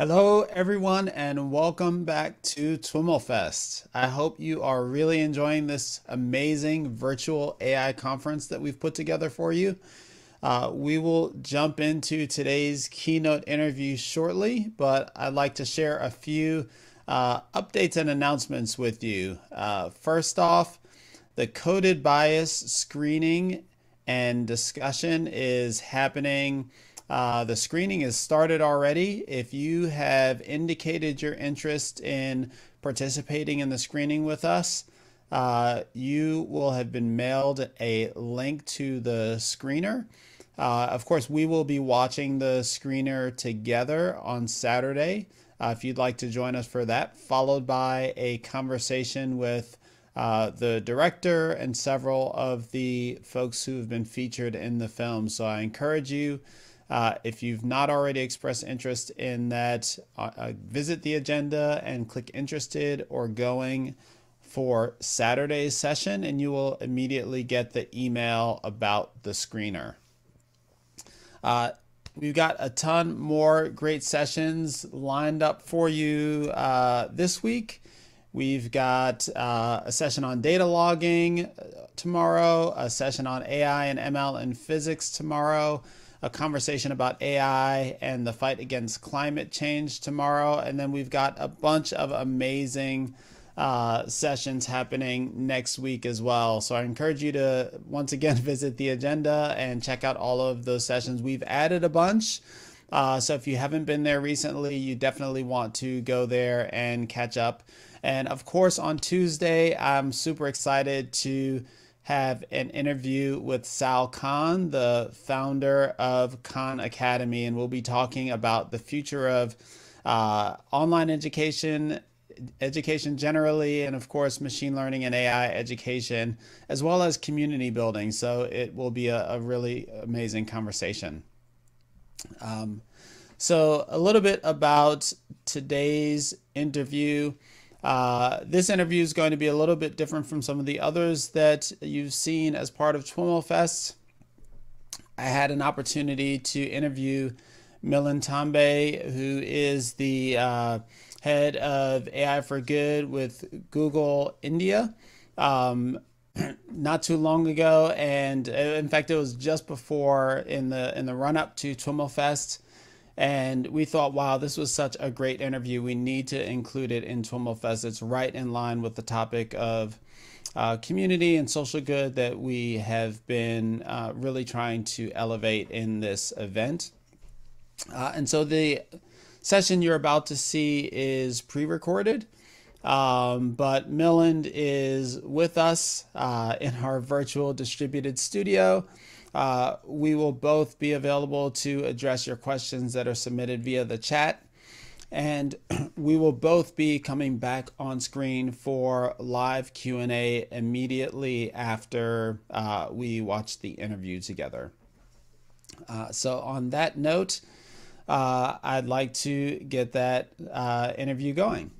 Hello, everyone, and welcome back to TWIMLfest. I hope you are really enjoying this amazing virtual AI conference that we've put together for you. Uh, we will jump into today's keynote interview shortly, but I'd like to share a few uh, updates and announcements with you. Uh, first off, the coded bias screening and discussion is happening uh, the screening is started already. If you have indicated your interest in participating in the screening with us, uh, you will have been mailed a link to the screener. Uh, of course, we will be watching the screener together on Saturday. Uh, if you'd like to join us for that, followed by a conversation with uh, the director and several of the folks who have been featured in the film. So I encourage you uh, if you've not already expressed interest in that, uh, uh, visit the agenda and click interested or going for Saturday's session, and you will immediately get the email about the screener. Uh, we've got a ton more great sessions lined up for you uh, this week. We've got uh, a session on data logging tomorrow, a session on AI and ML and physics tomorrow a conversation about AI and the fight against climate change tomorrow. And then we've got a bunch of amazing uh, sessions happening next week as well. So I encourage you to once again visit the agenda and check out all of those sessions. We've added a bunch. Uh, so if you haven't been there recently, you definitely want to go there and catch up. And of course, on Tuesday, I'm super excited to have an interview with Sal Khan, the founder of Khan Academy, and we'll be talking about the future of uh, online education, education generally, and of course, machine learning and AI education, as well as community building. So it will be a, a really amazing conversation. Um, so, a little bit about today's interview. Uh, this interview is going to be a little bit different from some of the others that you've seen as part of TWIML I had an opportunity to interview Milind Tambe, who is the uh, head of AI for Good with Google India. Um, not too long ago, and uh, in fact, it was just before in the in the run up to TWIML and we thought, wow, this was such a great interview. We need to include it in TWIML It's right in line with the topic of uh, community and social good that we have been uh, really trying to elevate in this event. Uh, and so the session you're about to see is pre recorded. Um, but Milind is with us uh, in our virtual distributed studio. Uh, we will both be available to address your questions that are submitted via the chat. And we will both be coming back on screen for live Q&A immediately after uh, we watch the interview together. Uh, so on that note, uh, I'd like to get that uh, interview going.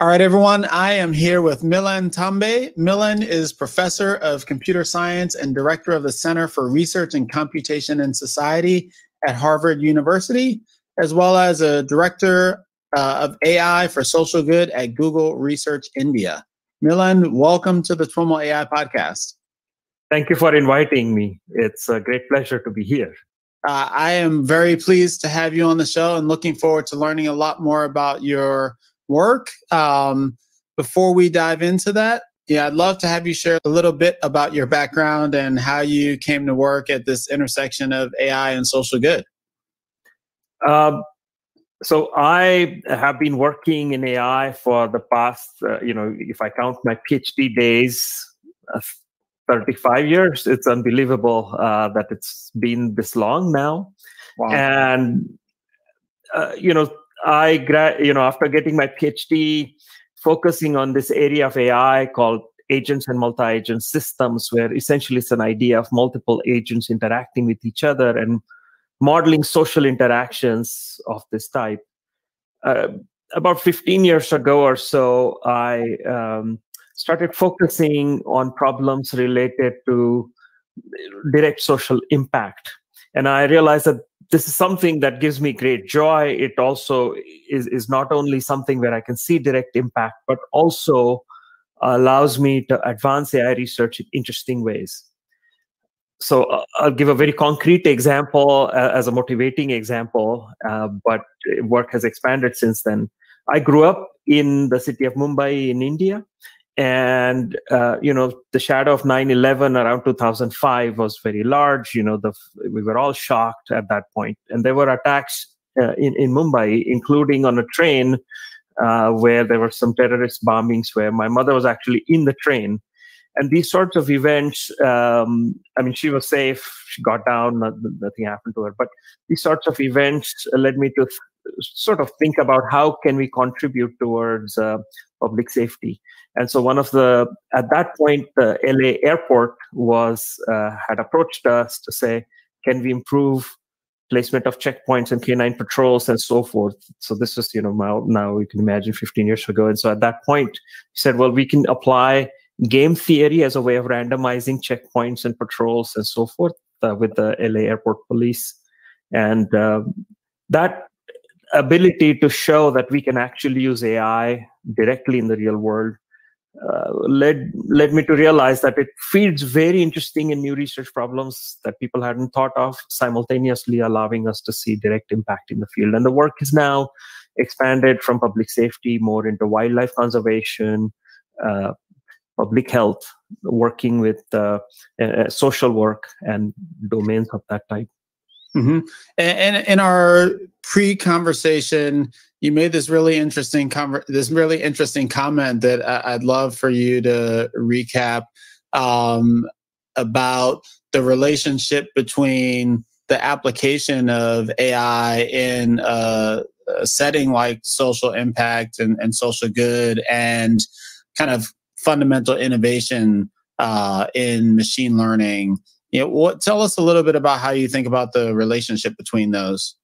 All right, everyone. I am here with Milind Tambe. Milind is professor of computer science and director of the Center for Research and Computation in Society at Harvard University, as well as a director uh, of AI for social good at Google Research India. Milind, welcome to the TWIML AI podcast. Thank you for inviting me. It's a great pleasure to be here. Uh, I am very pleased to have you on the show and looking forward to learning a lot more about your work. Um, before we dive into that, yeah, I'd love to have you share a little bit about your background and how you came to work at this intersection of AI and social good. Um, so I have been working in AI for the past, uh, you know, if I count my PhD days, uh, 35 years. It's unbelievable uh, that it's been this long now. Wow. And, uh, you know, I, gra- you know, after getting my PhD, focusing on this area of AI called agents and multi-agent systems, where essentially it's an idea of multiple agents interacting with each other and modeling social interactions of this type. Uh, about 15 years ago or so, I um, started focusing on problems related to direct social impact. And I realized that this is something that gives me great joy. It also is, is not only something where I can see direct impact, but also allows me to advance AI research in interesting ways. So uh, I'll give a very concrete example uh, as a motivating example, uh, but work has expanded since then. I grew up in the city of Mumbai in India, and uh, you know the shadow of 9-11 around 2005 was very large you know the we were all shocked at that point. And there were attacks uh, in, in mumbai including on a train uh, where there were some terrorist bombings where my mother was actually in the train. And these sorts of events um, i mean she was safe she got down nothing happened to her. But these sorts of events led me to sort of think about how can we contribute towards uh, public safety and so one of the at that point the LA airport was uh, had approached us to say, can we improve placement of checkpoints and canine patrols and so forth. So this was, you know, now, now you can imagine 15 years ago. And so at that point, he said, well, we can apply game theory as a way of randomizing checkpoints and patrols and so forth uh, with the LA airport police. And uh, that ability to show that we can actually use AI directly in the real world uh, led led me to realize that it feeds very interesting and new research problems that people hadn't thought of, simultaneously allowing us to see direct impact in the field. And the work is now expanded from public safety more into wildlife conservation, uh, public health, working with uh, social work and domains of that type. Mm-hmm. And, and in our pre-conversation, you made this really interesting com- this really interesting comment that I- would love for you to recap um, about the relationship between the application of AI in a, a setting like social impact and, and, social good and kind of fundamental innovation uh, in machine learning. You know, what, tell us a little bit about how you think about the relationship between those.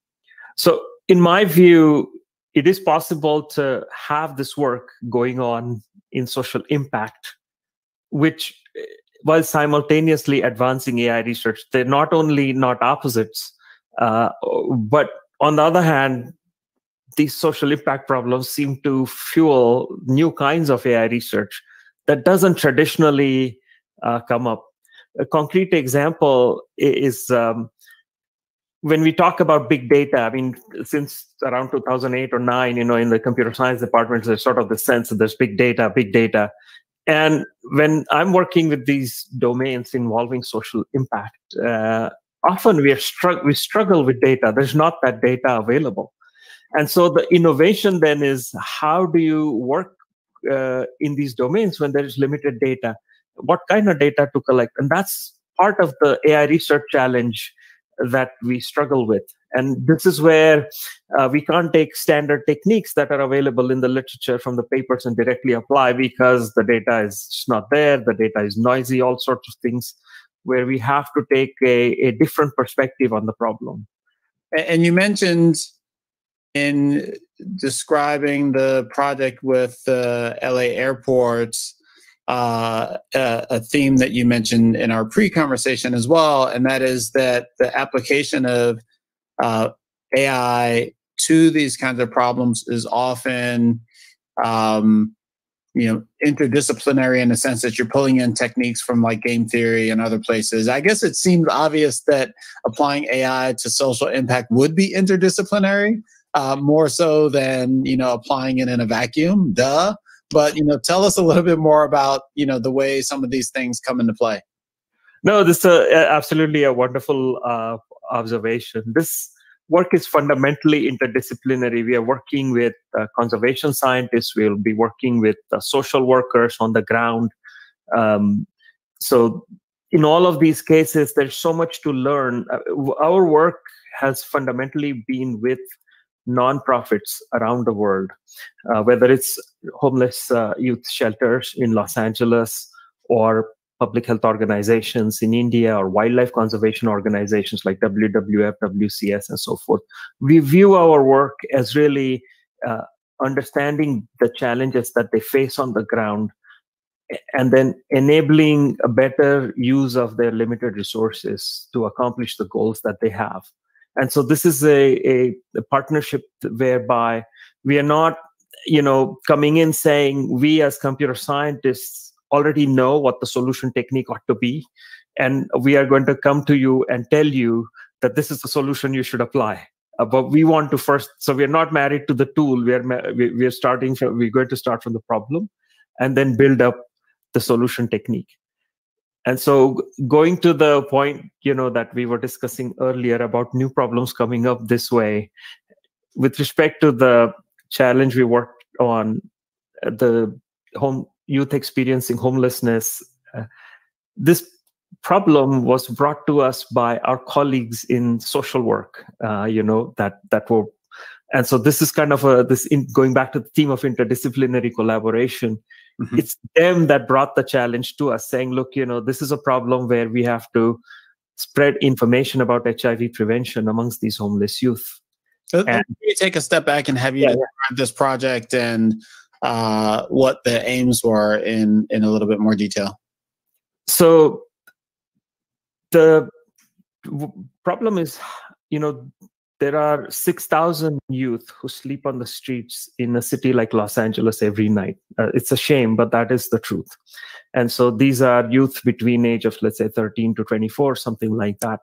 So, in my view, it is possible to have this work going on in social impact, which while simultaneously advancing AI research, they're not only not opposites, uh, but on the other hand, these social impact problems seem to fuel new kinds of AI research that doesn't traditionally uh, come up. A concrete example is um, when we talk about big data, I mean, since around 2008 or 9, you know, in the computer science departments, there's sort of the sense that there's big data, big data. And when I'm working with these domains involving social impact, uh, often we, are we struggle with data. There's not that data available. And so the innovation then is how do you work uh, in these domains when there is limited data? What kind of data to collect? And that's part of the AI research challenge that we struggle with. And this is where uh, we can't take standard techniques that are available in the literature from the papers and directly apply because the data is not there, the data is noisy, all sorts of things, where we have to take a, a different perspective on the problem. And you mentioned in describing the project with the LA airports uh, a, theme that you mentioned in our pre-conversation as well, and that is that the application of uh, AI to these kinds of problems is often, um, you know, interdisciplinary in the sense that you're pulling in techniques from like game theory and other places. I guess it seemed obvious that applying AI to social impact would be interdisciplinary. Uh, more so than you know applying it in a vacuum. Duh. But you know, tell us a little bit more about you know the way some of these things come into play. No, this is absolutely a wonderful uh, observation. This work is fundamentally interdisciplinary. We are working with uh, conservation scientists. We'll be working with uh, social workers on the ground. Um, so, in all of these cases, there's so much to learn. Uh, our work has fundamentally been with nonprofits around the world, uh, whether it's homeless uh, youth shelters in Los Angeles or public health organizations in India or wildlife conservation organizations like WWF, WCS, and so forth. We view our work as really uh, understanding the challenges that they face on the ground and then enabling a better use of their limited resources to accomplish the goals that they have. And so this is a, a, a partnership whereby we are not, you know, coming in saying we as computer scientists already know what the solution technique ought to be, and we are going to come to you and tell you that this is the solution you should apply. Uh, but we want to first, so we are not married to the tool. We are we are starting from we're going to start from the problem, and then build up the solution technique. And so going to the point, you know, that we were discussing earlier about new problems coming up this way, with respect to the challenge we worked on, uh, the home youth experiencing homelessness, uh, this problem was brought to us by our colleagues in social work, uh, you know, that that were and so this is kind of a this in, going back to the theme of interdisciplinary collaboration Mm-hmm. It's them that brought the challenge to us, saying, look, you know, this is a problem where we have to spread information about HIV prevention amongst these homeless youth. And, let me take a step back and have you yeah, describe yeah. this project and uh, what the aims were in in a little bit more detail. So the problem is, you know, there are 6,000 youth who sleep on the streets in a city like Los Angeles every night. Uh, it's a shame, but that is the truth. And so these are youth between age of, let's say, 13 to 24, something like that.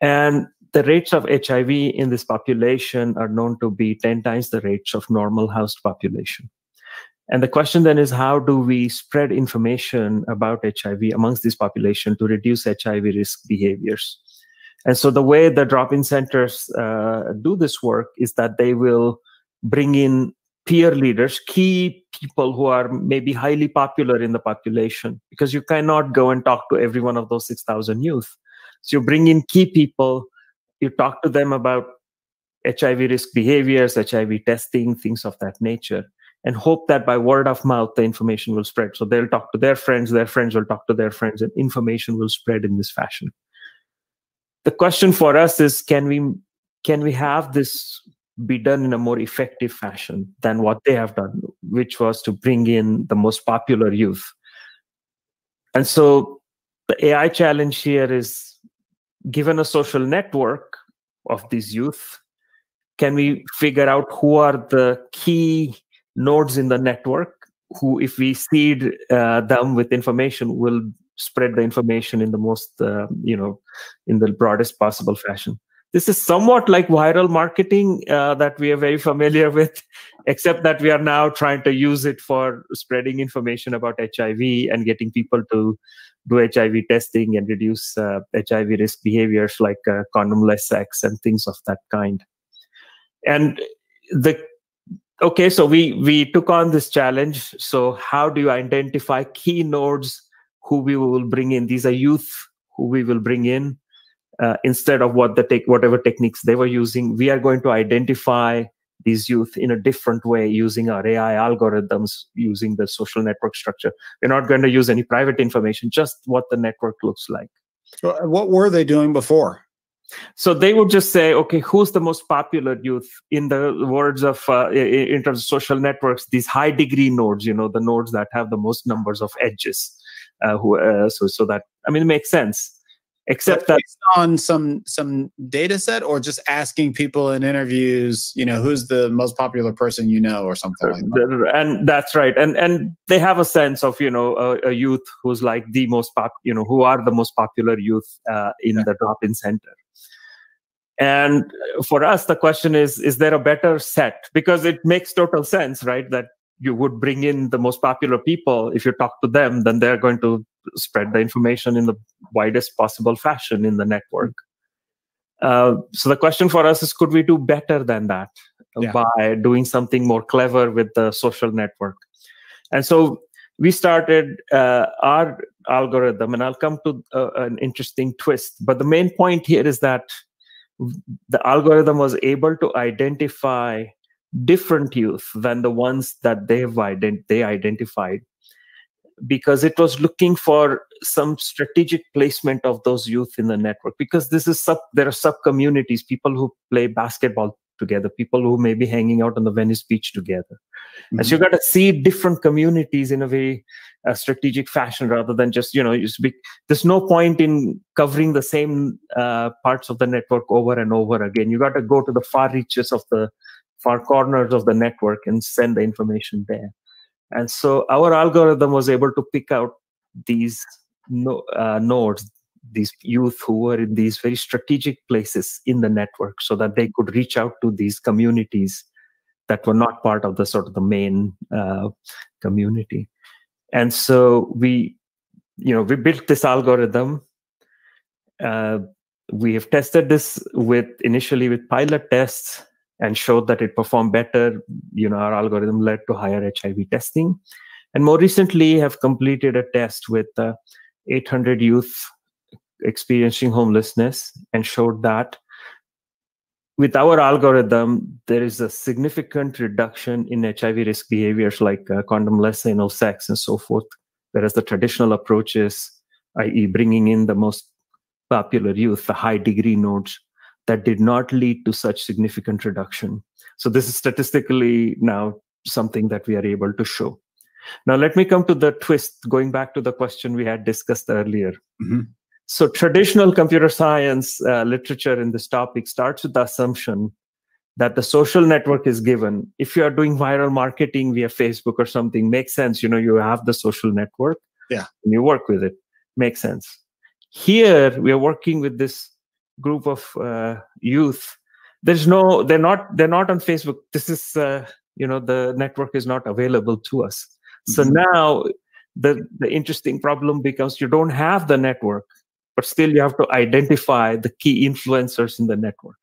And the rates of HIV in this population are known to be 10 times the rates of normal housed population. And the question then is how do we spread information about HIV amongst this population to reduce HIV risk behaviors? And so the way the drop-in centers uh, do this work is that they will bring in peer leaders, key people who are maybe highly popular in the population, because you cannot go and talk to every one of those 6,000 youth. So you bring in key people, you talk to them about HIV risk behaviors, HIV testing, things of that nature, and hope that by word of mouth, the information will spread. So they'll talk to their friends, their friends will talk to their friends, and information will spread in this fashion the question for us is can we can we have this be done in a more effective fashion than what they have done which was to bring in the most popular youth and so the ai challenge here is given a social network of these youth can we figure out who are the key nodes in the network who if we seed uh, them with information will spread the information in the most uh, you know in the broadest possible fashion this is somewhat like viral marketing uh, that we are very familiar with except that we are now trying to use it for spreading information about hiv and getting people to do hiv testing and reduce uh, hiv risk behaviors like uh, condomless sex and things of that kind. And the okay so we we took on this challenge. So how do you identify key nodes who we will bring in. These are youth who we will bring in uh, instead of what the tech, whatever techniques they were using. We are going to identify these youth in a different way using our AI algorithms, using the social network structure. We're not going to use any private information, just what the network looks like. So, uh, what were they doing before? So they would just say, okay, who's the most popular youth? In the words of, uh, in terms of social networks, these high degree nodes, you know, the nodes that have the most numbers of edges uh, who uh, so so that I mean it makes sense. Except that on some some data set or just asking people in interviews, you know, who's the most popular person you know or something like that. And that's right. And and they have a sense of, you know, a, a youth who's like the most pop, you know, who are the most popular youth uh, in yeah. the drop-in center. And for us, the question is, is there a better set? Because it makes total sense, right? That you would bring in the most popular people if you talk to them then they're going to spread the information in the widest possible fashion in the network uh, so the question for us is could we do better than that yeah. by doing something more clever with the social network and so we started uh, our algorithm and i'll come to uh, an interesting twist but the main point here is that the algorithm was able to identify different youth than the ones that they've ident- they identified because it was looking for some strategic placement of those youth in the network because this is sub there are sub communities people who play basketball together, people who may be hanging out on the Venice beach together. Mm-hmm. And so you got to see different communities in a very uh, strategic fashion rather than just, you know, just be, there's no point in covering the same uh, parts of the network over and over again. You got to go to the far reaches of the far corners of the network and send the information there. And so our algorithm was able to pick out these no, uh, nodes, these youth who were in these very strategic places in the network so that they could reach out to these communities that were not part of the sort of the main uh, community. And so we you know we built this algorithm. Uh, we have tested this with initially with pilot tests and showed that it performed better you know our algorithm led to higher hiv testing and more recently have completed a test with uh, 800 youth experiencing homelessness and showed that with our algorithm, there is a significant reduction in HIV risk behaviors like uh, condomless anal sex and so forth, whereas the traditional approaches, i.e., bringing in the most popular youth, the high degree nodes, that did not lead to such significant reduction. So this is statistically now something that we are able to show. Now let me come to the twist, going back to the question we had discussed earlier. Mm-hmm. So traditional computer science uh, literature in this topic starts with the assumption that the social network is given. If you are doing viral marketing via Facebook or something, makes sense. You know, you have the social network. Yeah. And you work with it. Makes sense. Here we are working with this group of uh, youth. There's no, they're not, they're not on Facebook. This is, uh, you know, the network is not available to us. So mm-hmm. now the the interesting problem becomes you don't have the network but still you have to identify the key influencers in the network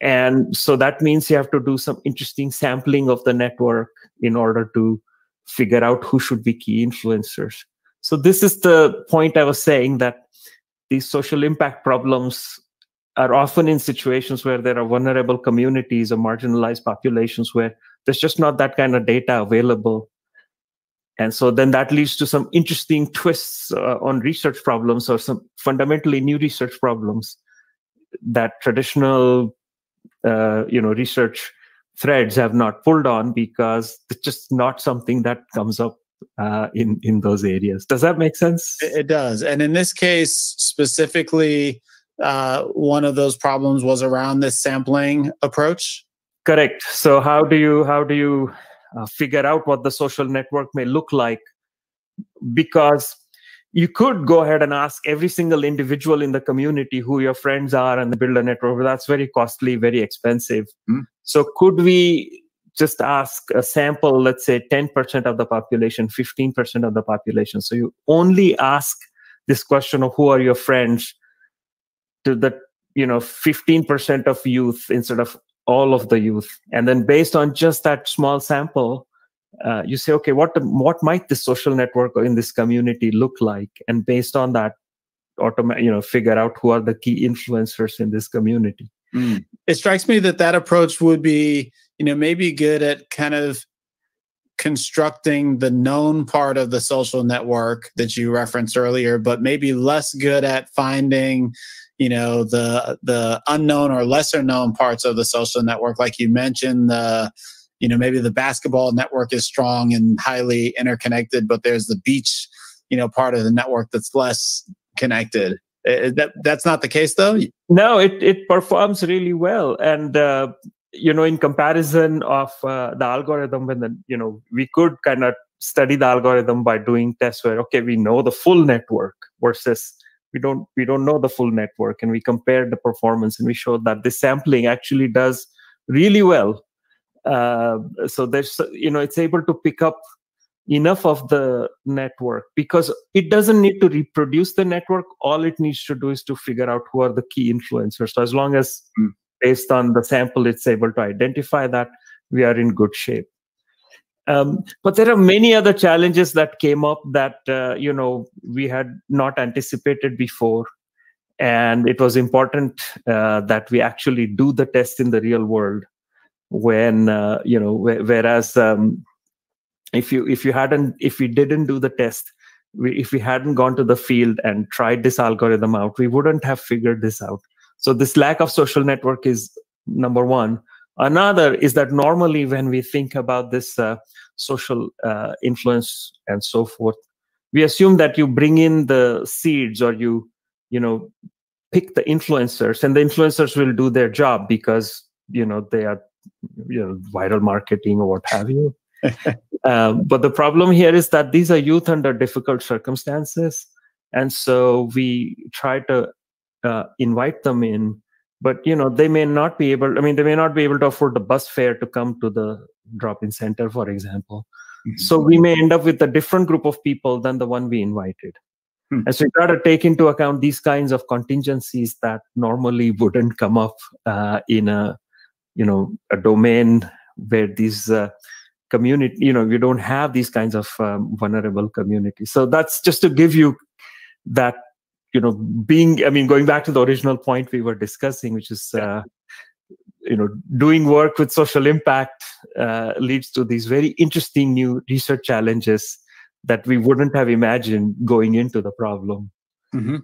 and so that means you have to do some interesting sampling of the network in order to figure out who should be key influencers so this is the point i was saying that these social impact problems are often in situations where there are vulnerable communities or marginalized populations where there's just not that kind of data available. And so then that leads to some interesting twists uh, on research problems or some fundamentally new research problems that traditional uh, you know research threads have not pulled on because it's just not something that comes up uh, in in those areas. Does that make sense? It does. And in this case specifically uh, one of those problems was around this sampling approach? Correct. So how do you how do you uh, figure out what the social network may look like? Because you could go ahead and ask every single individual in the community who your friends are and build a network but that's very costly very expensive. Mm. so could we just ask a sample let's say 10% of the population 15% of the population? So you only ask this question of who are your friends to the you know 15% of youth instead of all of the youth. And then based on just that small sample uh, you say okay what what might this social network in this community look like? And based on that automate you know figure out who are the key influencers in this community. Mm. it strikes me that that approach would be you know maybe good at kind of constructing the known part of the social network that you referenced earlier but maybe less good at finding you know the the unknown or lesser known parts of the social network. Like you mentioned the you know maybe the basketball network is strong and highly interconnected but there's the beach you know part of the network that's less connected. That that's not the case though? No it it performs really well. And uh, you know in comparison of uh, the algorithm when the you know we could kind of study the algorithm by doing tests where okay we know the full network versus we don't we don't know the full network and we compared the performance and we showed that the sampling actually does really well. Uh, so there's you know it's able to pick up enough of the network because it doesn't need to reproduce the network. All it needs to do is to figure out who are the key influencers. So as long as mm. based on the sample it's able to identify that we are in good shape um, but there are many other challenges that came up that uh, you know we had not anticipated before, and it was important uh, that we actually do the test in the real world. When uh, you know, whereas um, if you if you hadn't if we didn't do the test, we, if we hadn't gone to the field and tried this algorithm out, we wouldn't have figured this out. So this lack of social network is number one Another is that normally when we think about this uh, social uh, influence and so forth, we assume that you bring in the seeds or you, you know, pick the influencers and the influencers will do their job because, you know, they are, you know, viral marketing or what have you. um, but the problem here is that these are youth under difficult circumstances. And so we try to uh, invite them in but you know they may not be able i mean they may not be able to afford the bus fare to come to the drop-in center for example mm-hmm. so we may end up with a different group of people than the one we invited mm-hmm. and so you got to take into account these kinds of contingencies that normally wouldn't come up uh, in a you know a domain where these uh, community you know you don't have these kinds of um, vulnerable communities so that's just to give you that you know being i mean going back to the original point we were discussing which is uh, you know doing work with social impact uh, leads to these very interesting new research challenges that we wouldn't have imagined going into the problem mm-hmm.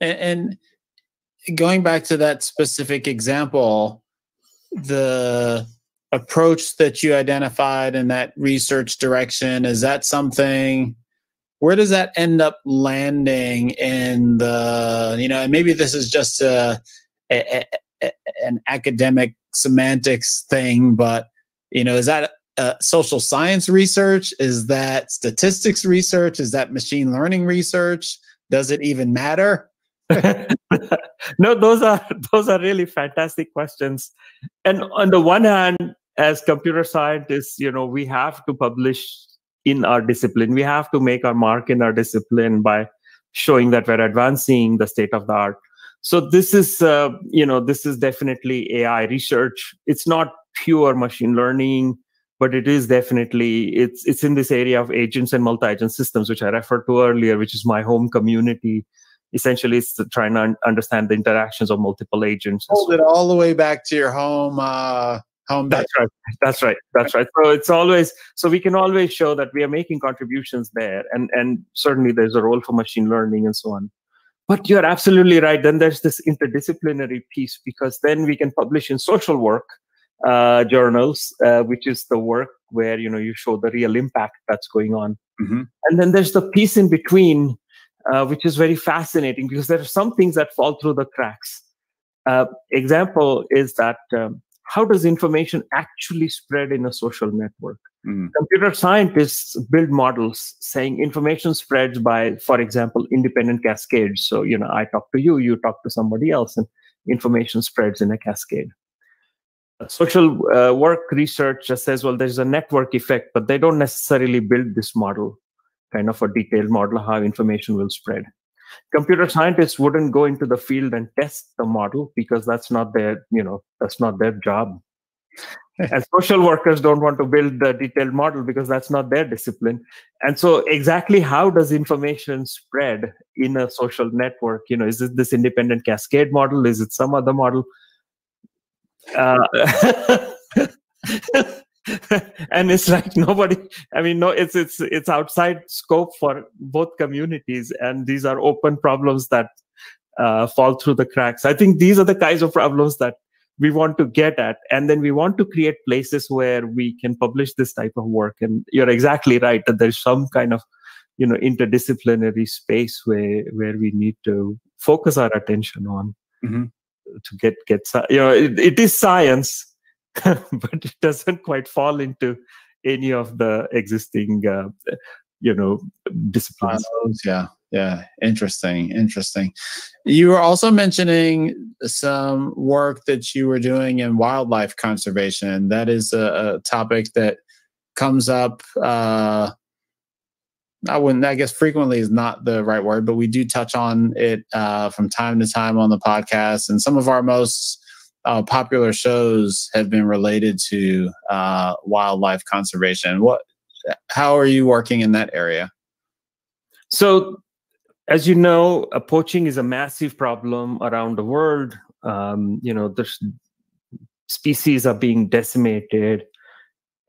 and, and going back to that specific example the approach that you identified in that research direction is that something where does that end up landing in the you know and maybe this is just a, a, a an academic semantics thing but you know is that uh, social science research? Is that statistics research? Is that machine learning research? Does it even matter? No those are those are really fantastic questions. And on the one hand as computer scientists you know we have to publish in our discipline. We have to make our mark in our discipline by showing that we're advancing the state of the art. So this is, uh, you know, this is definitely AI research. It's not pure machine learning, but it is definitely it's it's in this area of agents and multi-agent systems, which I referred to earlier, which is my home community. Essentially, it's trying to un- understand the interactions of multiple agents. Hold it all the way back to your home. Uh home that's right. That's right. That's right. So it's always so we can always show that we are making contributions there and and certainly there's a role for machine learning and so on. But you're absolutely right. Then there's this interdisciplinary piece because then we can publish in social work uh, journals uh, which is the work where you know you show the real impact that's going on. Mm-hmm. and then there's the piece in between uh, which is very fascinating because there are some things that fall through the cracks. Uh, example is that um, how does information actually spread in a social network? Mm. Computer scientists build models saying information spreads by, for example, independent cascades. So, you know, I talk to you, you talk to somebody else, and information spreads in a cascade. Social uh, work research just says, well, there's a network effect, but they don't necessarily build this model, kind of a detailed model how information will spread computer scientists wouldn't go into the field and test the model because that's not their you know that's not their job. And social workers don't want to build the detailed model because that's not their discipline. And so exactly how does information spread in a social network? You know is it this independent cascade model? Is it some other model? Uh, and it's like nobody i mean no it's it's it's outside scope for both communities and these are open problems that uh, fall through the cracks i think these are the kinds of problems that we want to get at and then we want to create places where we can publish this type of work and you're exactly right that there's some kind of you know interdisciplinary space where where we need to focus our attention on mm-hmm. to get get you know it, it is science but it doesn't quite fall into any of the existing uh, you know disciplines. Yeah yeah. Interesting interesting. You were also mentioning some work that you were doing in wildlife conservation. That is a, a topic that comes up uh I wouldn't, I guess frequently is not the right word, but we do touch on it uh, from time to time on the podcast. And some of our most uh, popular shows have been related to uh, wildlife conservation. What? How are you working in that area? So, as you know, uh, poaching is a massive problem around the world. Um, you know, species are being decimated,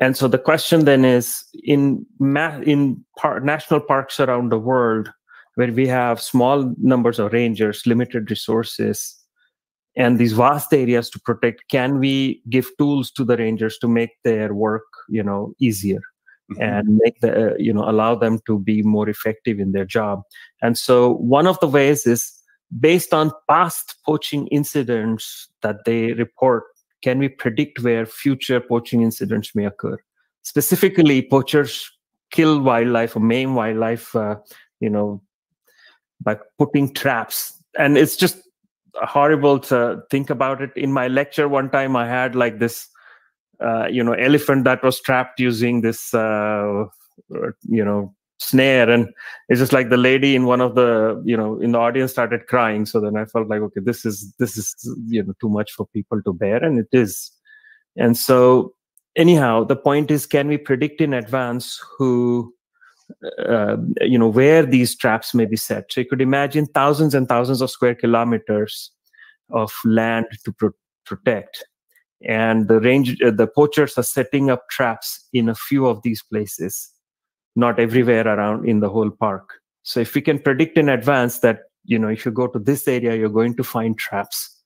and so the question then is: in in par- national parks around the world, where we have small numbers of rangers, limited resources and these vast areas to protect can we give tools to the rangers to make their work you know easier mm-hmm. and make the uh, you know allow them to be more effective in their job? And so one of the ways is based on past poaching incidents that they report can we predict where future poaching incidents may occur? Specifically poachers kill wildlife or maim wildlife uh, you know by putting traps. And it's just horrible to think about it. In my lecture one time i had like this uh, you know elephant that was trapped using this uh, you know snare. And it's just like the lady in one of the you know in the audience started crying. So then i felt like okay this is this is you know too much for people to bear. And it is. And so anyhow the point is can we predict in advance who uh, you know where these traps may be set. So you could imagine thousands and thousands of square kilometers of land to pro- protect. And the range uh, the poachers are setting up traps in a few of these places not everywhere around in the whole park. So if we can predict in advance that you know if you go to this area you're going to find traps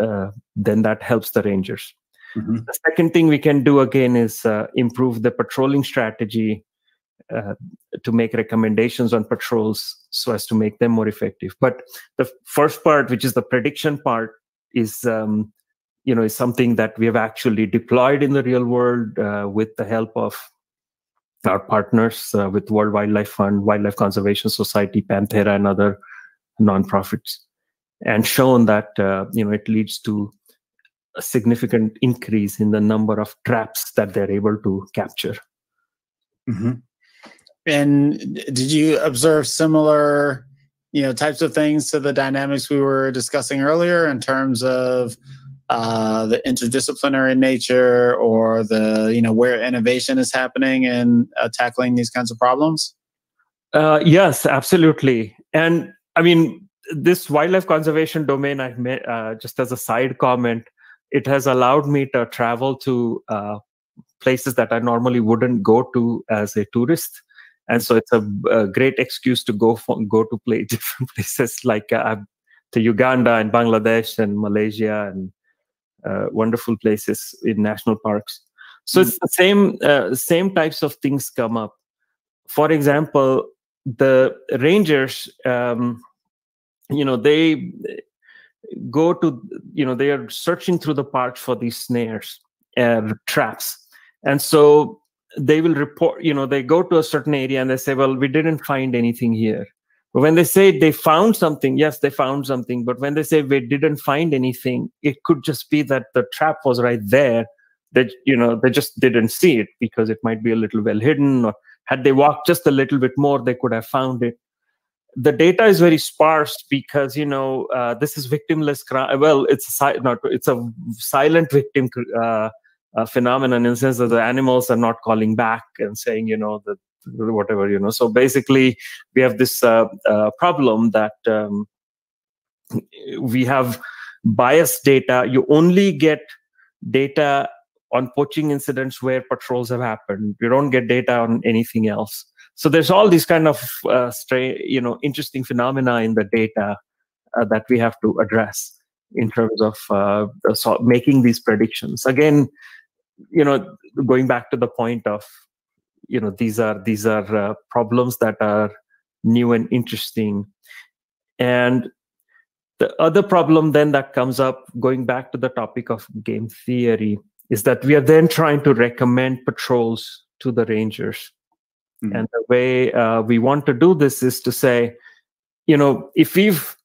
uh, then that helps the rangers. Mm-hmm. the second thing we can do again is uh, improve the patrolling strategy uh, to make recommendations on patrols so as to make them more effective. But the first part, which is the prediction part, is um, you know is something that we have actually deployed in the real world uh, with the help of our partners uh, with World Wildlife Fund, Wildlife Conservation Society, Panthera, and other nonprofits, and shown that uh, you know it leads to a significant increase in the number of traps that they're able to capture. Mm-hmm. And did you observe similar, you know, types of things to the dynamics we were discussing earlier in terms of uh, the interdisciplinary nature or the, you know, where innovation is happening and uh, tackling these kinds of problems? Uh, yes, absolutely. And I mean, this wildlife conservation domain, I met uh, just as a side comment, it has allowed me to travel to uh, places that I normally wouldn't go to as a tourist and so it's a, a great excuse to go for, go to play different places like uh, to Uganda and Bangladesh and Malaysia and uh, wonderful places in national parks. So mm-hmm. it's the same uh, same types of things come up. For example, the rangers, um, you know, they go to you know they are searching through the park for these snares and traps, and so they will report you know they go to a certain area and they say well we didn't find anything here. But when they say they found something yes they found something. But when they say we didn't find anything it could just be that the trap was right there. That you know they just didn't see it because it might be a little well hidden or had they walked just a little bit more they could have found it. The data is very sparse because you know uh, this is victimless crime. Well it's a not it's a silent victim uh, uh, phenomenon in the sense that the animals are not calling back and saying, you know, that whatever, you know. So basically, we have this uh, uh, problem that um, we have biased data. You only get data on poaching incidents where patrols have happened. You don't get data on anything else. So there's all these kind of uh, stray, you know, interesting phenomena in the data uh, that we have to address in terms of uh, making these predictions. Again, you know going back to the point of you know these are these are uh, problems that are new and interesting and the other problem then that comes up going back to the topic of game theory is that we are then trying to recommend patrols to the rangers mm-hmm. and the way uh, we want to do this is to say you know if we've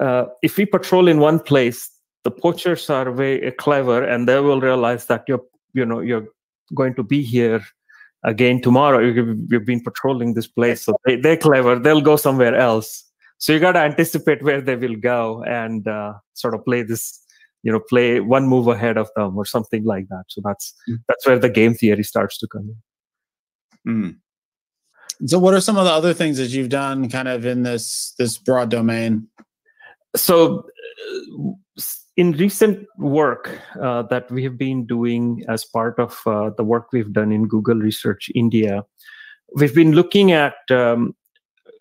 uh, if we patrol in one place the poachers are very clever and they will realize that you're you know you're going to be here again tomorrow. You've been patrolling this place so they, they're clever. They'll go somewhere else. So you got to anticipate where they will go and uh, sort of play this you know play one move ahead of them or something like that. So that's mm. that's where the game theory starts to come in. Mm. so what are some of the other things that you've done kind of in this this broad domain? So uh, in recent work uh, that we have been doing as part of uh, the work we've done in Google Research India, we've been looking at um,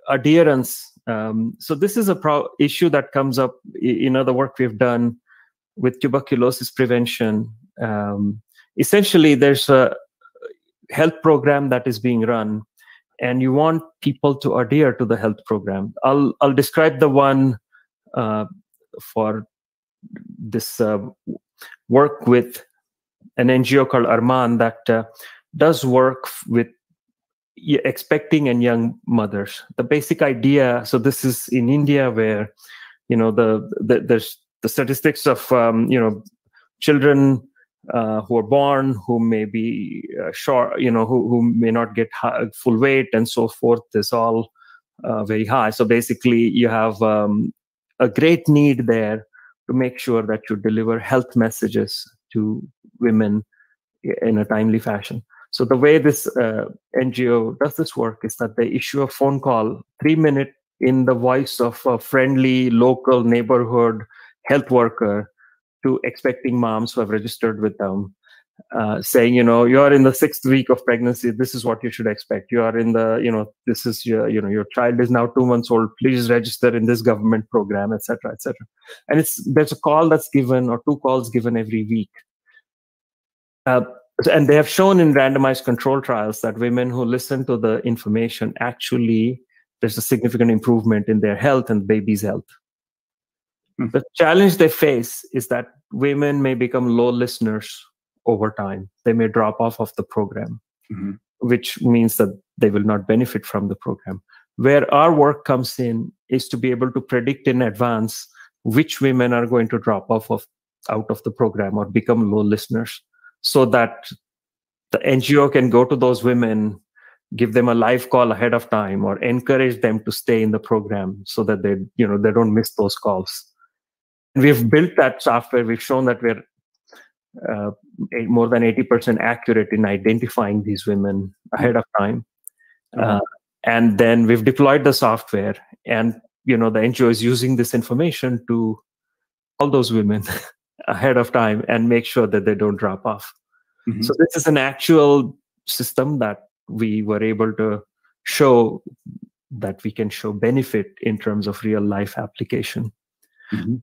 adherence. Um, so this is a pro- issue that comes up in other work we've done with tuberculosis prevention. Um, essentially, there's a health program that is being run, and you want people to adhere to the health program. I'll I'll describe the one uh, for this uh, work with an NGO called ARMMAN that uh, does work with expecting and young mothers. The basic idea. So this is in India where you know the, the there's the statistics of um, you know children uh, who are born who may be uh, short you know who, who may not get high, full weight and so forth is all uh, very high so basically you have um, a great need there to make sure that you deliver health messages to women in a timely fashion. So the way this uh, ngo does this work is that they issue a phone call three minute in the voice of a friendly local neighborhood health worker to expecting moms who have registered with them uh, saying you know you are in the sixth week of pregnancy this is what you should expect you are in the you know this is your you know your child is now two months old please register in this government program etc etc and it's there's a call that's given or two calls given every week uh, and they have shown in randomized control trials that women who listen to the information actually there's a significant improvement in their health and baby's health. Mm-hmm. The challenge they face is that women may become low listeners over time. They may drop off of the program, mm-hmm. which means that they will not benefit from the program. Where our work comes in is to be able to predict in advance which women are going to drop off of out of the program or become low listeners so that the NGO can go to those women give them a live call ahead of time or encourage them to stay in the program so that they you know they don't miss those calls we've built that software we've shown that we're uh, more than 80% accurate in identifying these women ahead of time uh, and then we've deployed the software and you know the ngo is using this information to all those women ahead of time and make sure that they don't drop off mm-hmm. so this is an actual system that we were able to show that we can show benefit in terms of real life application. Mm-hmm.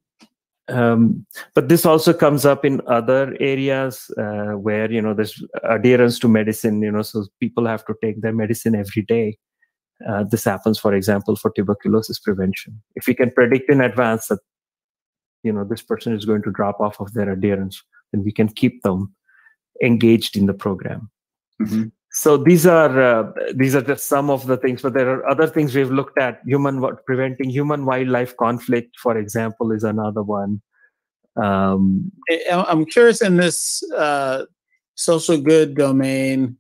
Um, but this also comes up in other areas uh, where you know there's adherence to medicine. You know, so people have to take their medicine every day. Uh, this happens, for example, for tuberculosis prevention. If we can predict in advance that you know this person is going to drop off of their adherence, then we can keep them engaged in the program. Mm-hmm so these are uh, these are just some of the things but there are other things we've looked at. Human preventing human wildlife conflict for example is another one. Um, i'm curious in this uh, social good domain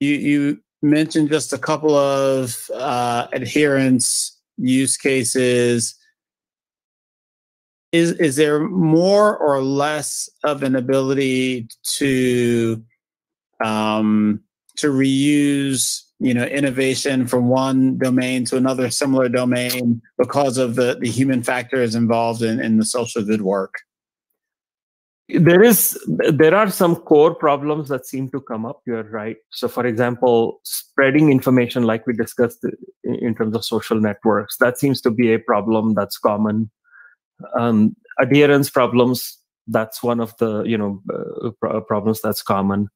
you you mentioned just a couple of uh, adherence use cases. Is is there more or less of an ability to um, to reuse you know innovation from one domain to another similar domain because of the the human factors involved in, in the social good work. There is there are some core problems that seem to come up. You're right. So for example spreading information like we discussed in terms of social networks that seems to be a problem that's common. Um, adherence problems that's one of the you know uh, problems that's common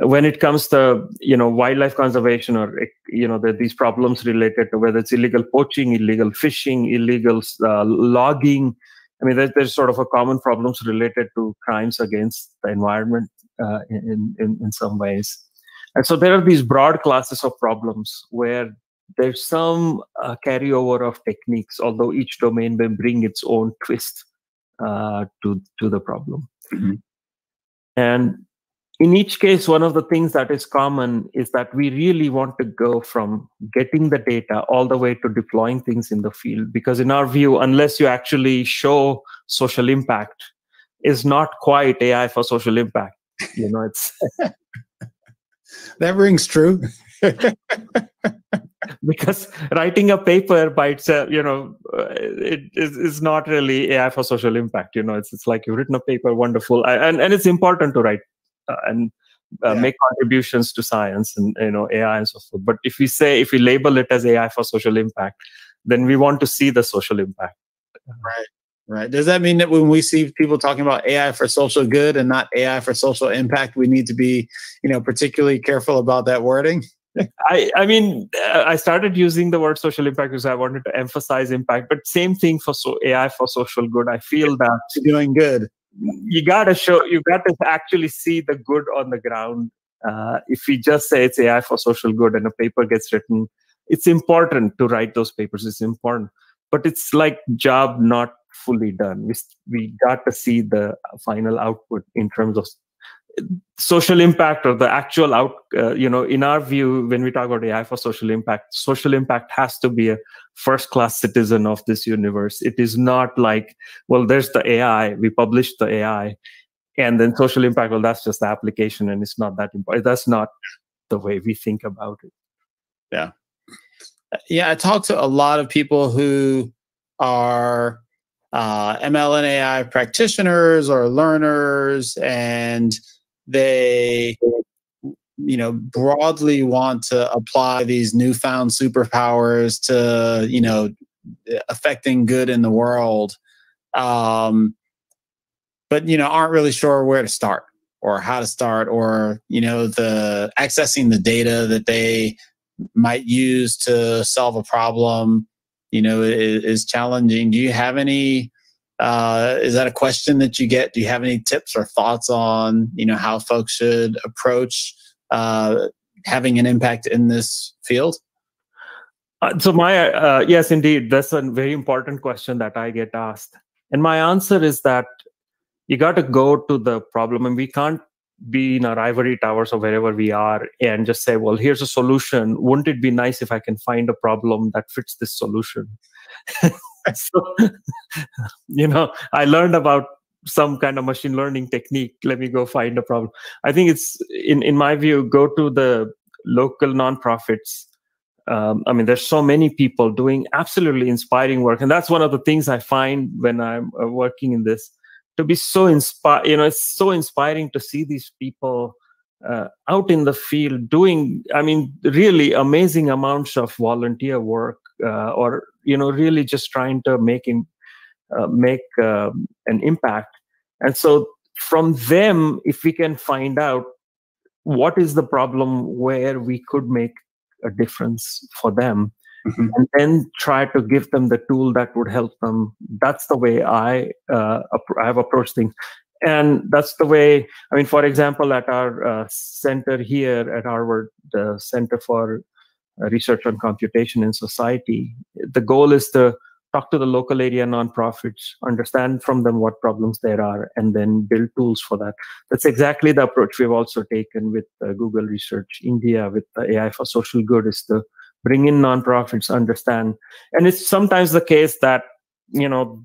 when it comes to you know wildlife conservation or you know the, these problems related to whether it's illegal poaching illegal fishing illegal uh, logging i mean there's, there's, sort of a common problems related to crimes against the environment uh, in, in in some ways and so there are these broad classes of problems where there's some uh, carryover of techniques although each domain may bring its own twist uh, to to the problem mm-hmm. and in each case, one of the things that is common is that we really want to go from getting the data all the way to deploying things in the field. Because, in our view, unless you actually show social impact, is not quite AI for social impact. You know, it's that rings true. because writing a paper by itself, you know, uh, it is, is not really AI for social impact. You know, it's it's like you've written a paper, wonderful, and and it's important to write and uh, yeah. make contributions to science and you know AI and so forth. But if we say if we label it as AI for social impact, then we want to see the social impact. Right. Right. Does that mean that when we see people talking about AI for social good and not AI for social impact, we need to be, you know, particularly careful about that wording? I, I mean, uh, I started using the word social impact because I wanted to emphasize impact, but same thing for so AI for social good. I feel that doing good. You got to show, you got to actually see the good on the ground. Uh, if we just say it's AI for social good and a paper gets written, it's important to write those papers. It's important, but it's like job not fully done. We, we got to see the final output in terms of social impact or the actual out uh, you know in our view when we talk about ai for social impact social impact has to be a first class citizen of this universe. It is not like well there's the ai we published the ai and then social impact well that's just the application and it's not that important that's not the way we think about it. Yeah. Yeah i talk to a lot of people who are uh, ML and AI practitioners or learners, and they you know broadly want to apply these newfound superpowers to you know affecting good in the world um, but you know aren't really sure where to start or how to start or you know the accessing the data that they might use to solve a problem you know is, is challenging. Do you have any uh, is that a question that you get do you have any tips or thoughts on you know how folks should approach uh, having an impact in this field uh, so my uh, yes indeed that's a very important question that i get asked and my answer is that you got to go to the problem and we can't be in our ivory towers or wherever we are and just say, well, here's a solution. Wouldn't it be nice if I can find a problem that fits this solution? so, you know, I learned about some kind of machine learning technique. Let me go find a problem. I think it's, in, in my view, go to the local nonprofits. Um, I mean, there's so many people doing absolutely inspiring work. And that's one of the things I find when I'm uh, working in this to be so inspired you know it's so inspiring to see these people uh, out in the field doing i mean really amazing amounts of volunteer work uh, or you know really just trying to make in, uh, make um, an impact and so from them if we can find out what is the problem where we could make a difference for them mm-hmm. and then try to give them the tool that would help them. That's the way I uh, I have approached things, and that's the way. I mean, for example, at our uh, center here at Harvard, the Center for Research on Computation in Society, the goal is to talk to the local area nonprofits, understand from them what problems there are, and then build tools for that. That's exactly the approach we've also taken with uh, Google Research India with the AI for Social Good is to bring in nonprofits understand. And it's sometimes the case that you know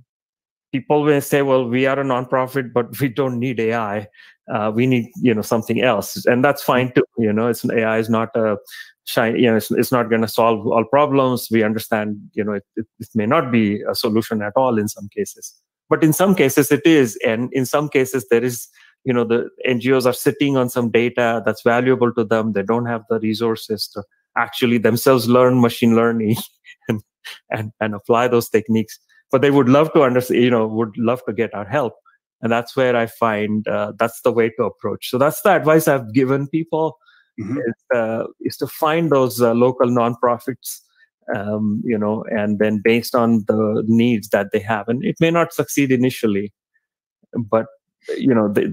people will say well we are a nonprofit but we don't need ai uh, we need you know something else. And that's fine too you know it's ai is not a shine you know it's, it's not going to solve all problems we understand you know it, it, it may not be a solution at all in some cases but in some cases it is and in some cases there is you know the ngos are sitting on some data that's valuable to them they don't have the resources to actually themselves learn machine learning and, and, and apply those techniques. But they would love to understand, you know, would love to get our help. And that's where I find uh, that's the way to approach. So that's the advice I've given people mm-hmm. is, uh, is, to find those uh, local nonprofits, um, you know, and then based on the needs that they have. And it may not succeed initially, but you know, they,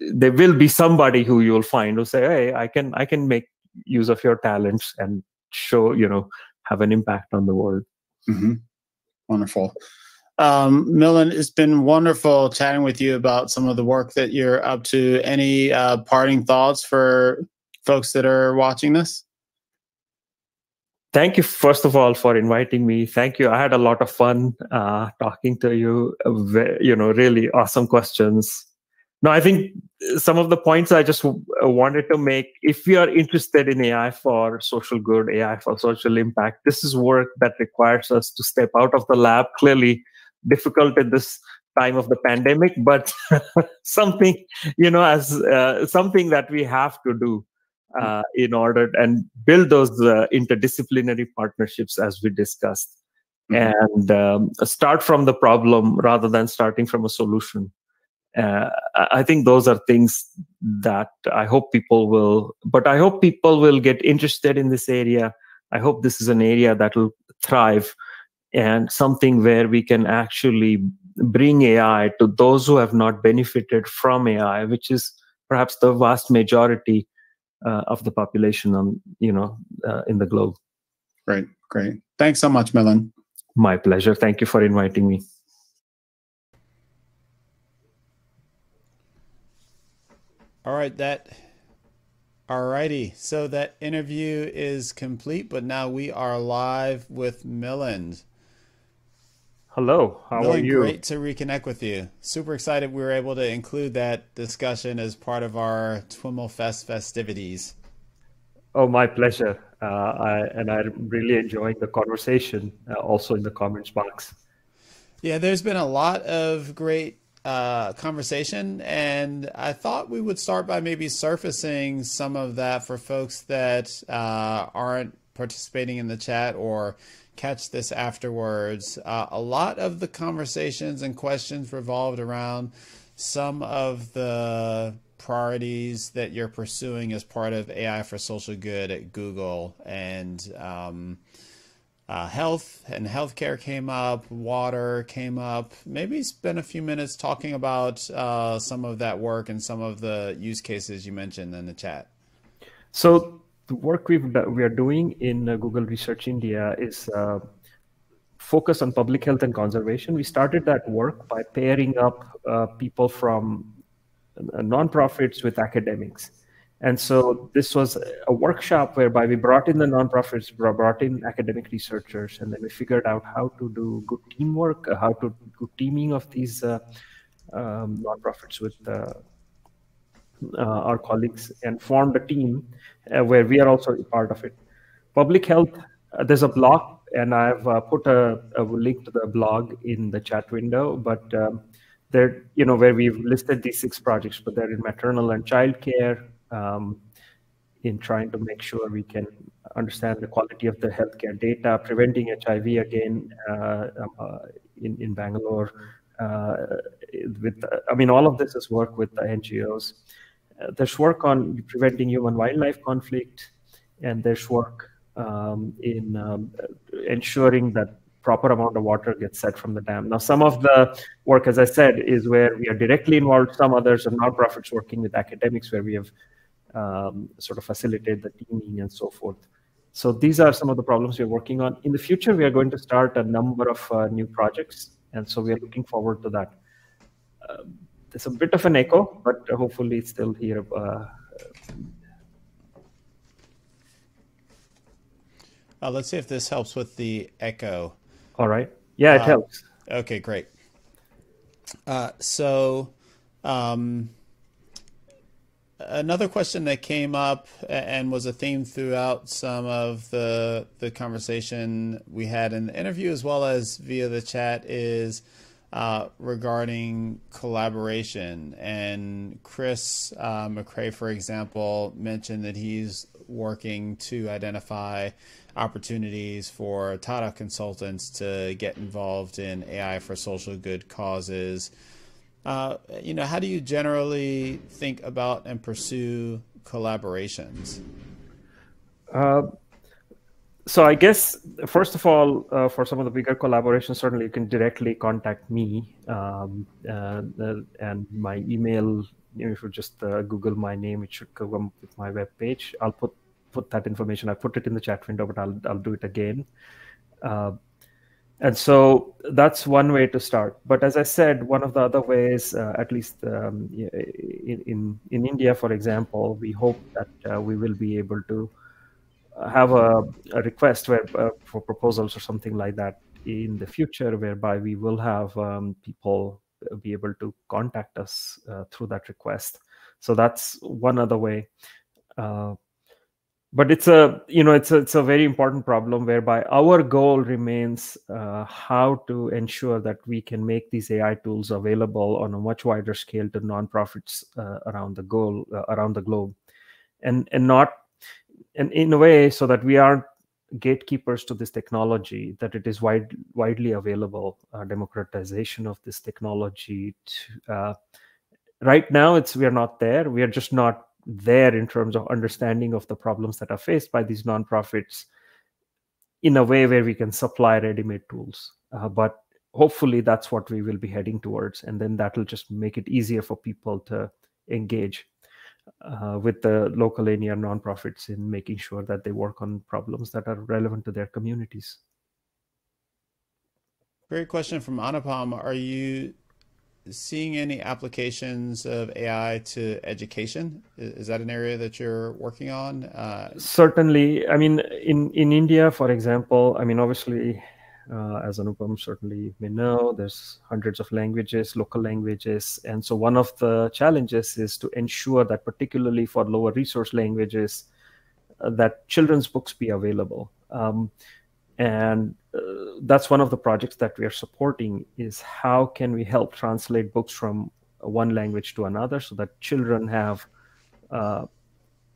there will be somebody who you will find who say, "Hey, I can, I can make use of your talents and show you know have an impact on the world mm-hmm. wonderful um, Milind, it's been wonderful chatting with you about some of the work that you're up to. Any uh, parting thoughts for folks that are watching this? Thank you, first of all, for inviting me. Thank you. I had a lot of fun uh, talking to you. You know, really awesome questions. No, I think some of the points I just wanted to make if you are interested in AI for social good, AI for social impact, this is work that requires us to step out of the lab. Clearly, difficult at this time of the pandemic, but something, you know, as uh, something that we have to do uh, in order and build those uh, interdisciplinary partnerships as we discussed. and um, start from the problem rather than starting from a solution. Uh, I think those are things that I hope people will, but I hope people will get interested in this area. I hope this is an area that will thrive and something where we can actually bring AI to those who have not benefited from AI, which is perhaps the vast majority uh, of the population on you know uh, in the globe. Great, great. Thanks so much, Milind. My pleasure. Thank you for inviting me. All right, that. All righty. So that interview is complete, but now we are live with Milind. Hello, how Milind, are you? Great to reconnect with you. Super excited we were able to include that discussion as part of our TWIMLfest festivities. Oh, my pleasure. Uh, I, and I'm really enjoying the conversation uh, also in the comments box. Yeah, there's been a lot of great uh, conversation, and I thought we would start by maybe surfacing some of that for folks that uh, aren't participating in the chat or catch this afterwards. Uh, a lot of the conversations and questions revolved around some of the priorities that you're pursuing as part of AI for social good at Google and um, uh, health and healthcare came up, water came up. Maybe spend a few minutes talking about uh, some of that work and some of the use cases you mentioned in the chat. So the work we've we are doing in uh, Google Research India is uh, focused on public health and conservation. We started that work by pairing up uh, people from uh, nonprofits with academics. And so this was a workshop whereby we brought in the nonprofits, brought in academic researchers, and then we figured out how to do good teamwork, uh, how to do teaming of these uh, um, nonprofits with our colleagues and formed a team uh, where we are also a part of it. Public health, there's a blog, and I've put a, a, link to the blog in the chat window, but um, they're you know where we've listed these six projects but they're in maternal and child care um, in trying to make sure we can understand the quality of the healthcare data preventing hiv again uh, uh, in, in bangalore uh, with i mean all of this is work with the ngos uh, there's work on preventing human wildlife conflict and there's work um, in um, ensuring that proper amount of water gets set from the dam. Now, some of the work, as I said, is where we are directly involved. Some others are nonprofits working with academics where we have um, sort of facilitated the teaming and so forth. So these are some of the problems we're working on. In the future, we are going to start a number of uh, new projects. And so we are looking forward to that. Uh, there's a bit of an echo, but hopefully it's still here. Uh, uh let's see if this helps with the echo. All right. Yeah, it uh, helps. Okay, great. Uh, so, um, another question that came up and was a theme throughout some of the the conversation we had in the interview as well as via the chat is uh, regarding collaboration. And Chris uh, for example, mentioned that he's working to identify opportunities for Tata consultants to get involved in AI for social good causes. Uh, you know, how do you generally think about and pursue collaborations? Uh, so I guess first of all, uh, for some of the bigger collaborations, certainly you can directly contact me, um, uh, and my email. If you just uh, Google my name, it should come up with my web page. I'll put put that information. I put it in the chat window, but I'll I'll do it again. Uh, and so that's one way to start. But as I said, one of the other ways, uh, at least um, in, in, in India, for example, we hope that uh, we will be able to have a, a request where, uh, for proposals or something like that in the future, whereby we will have um, people be able to contact us uh, through that request. So that's one other way. Uh, but it's a you know it's a, it's a very important problem whereby our goal remains uh, how to ensure that we can make these ai tools available on a much wider scale to nonprofits uh, around the goal uh, around the globe and and not and in a way so that we aren't gatekeepers to this technology, that it is wide, widely available, uh, democratization of this technology. To, uh, right now, it's we are not there. We are just not there in terms of understanding of the problems that are faced by these nonprofits in a way where we can supply ready-made tools. Uh, but hopefully, that's what we will be heading towards, and then that will just make it easier for people to engage uh, with the local linear nonprofits in making sure that they work on problems that are relevant to their communities. Great question from Anupam. Are you seeing any applications of AI to education? Is that an area that you're working on? Uh, Certainly. I mean, in, in India, for example, I mean, obviously, uh, as Anupam certainly may know, there's hundreds of languages, local languages. And so one of the challenges is to ensure that particularly for lower resource languages, uh, that children's books be available. Um, and uh, that's one of the projects that we are supporting is how can we help translate books from one language to another so that children have uh,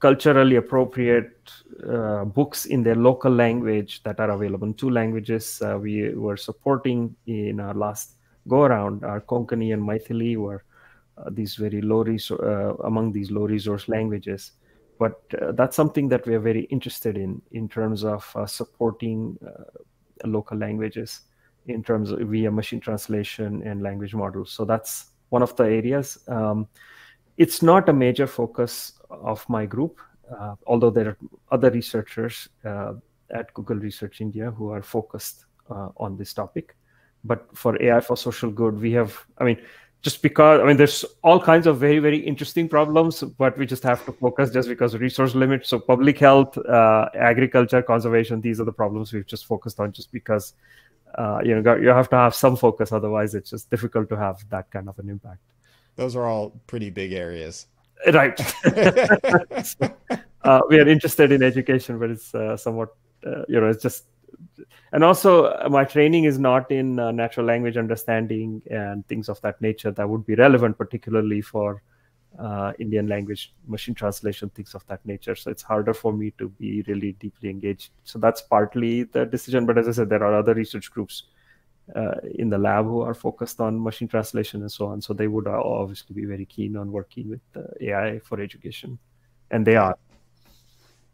culturally appropriate uh, books in their local language that are available in two languages. Uh, we were supporting in our last go around. Our Konkani and Maithili were uh, these very low resource uh, among these low resource languages. But uh, that's something that we are very interested in in terms of uh, supporting local languages in terms of via machine translation and language models. So that's one of the areas. Um, it's not a major focus of my group, uh, although there are other researchers uh, at Google Research India who are focused uh, on this topic. But for AI for social good, we have, I mean, just because, I mean, there's all kinds of very, very interesting problems, but we just have to focus just because of resource limits. So public health, uh, agriculture, conservation, these are the problems we've just focused on just because, uh, you know, you have to have some focus. Otherwise, it's just difficult to have that kind of an impact. Those are all pretty big areas. Right. uh, we are interested in education, but it's uh, somewhat, uh, you know, it's just, and also uh, my training is not in uh, natural language understanding and things of that nature that would be relevant, particularly for uh, Indian language machine translation, things of that nature. So it's harder for me to be really deeply engaged. So that's partly the decision. But as I said, there are other research groups uh, in the lab who are focused on machine translation and so on. So they would obviously be very keen on working with uh, AI for education, and they are.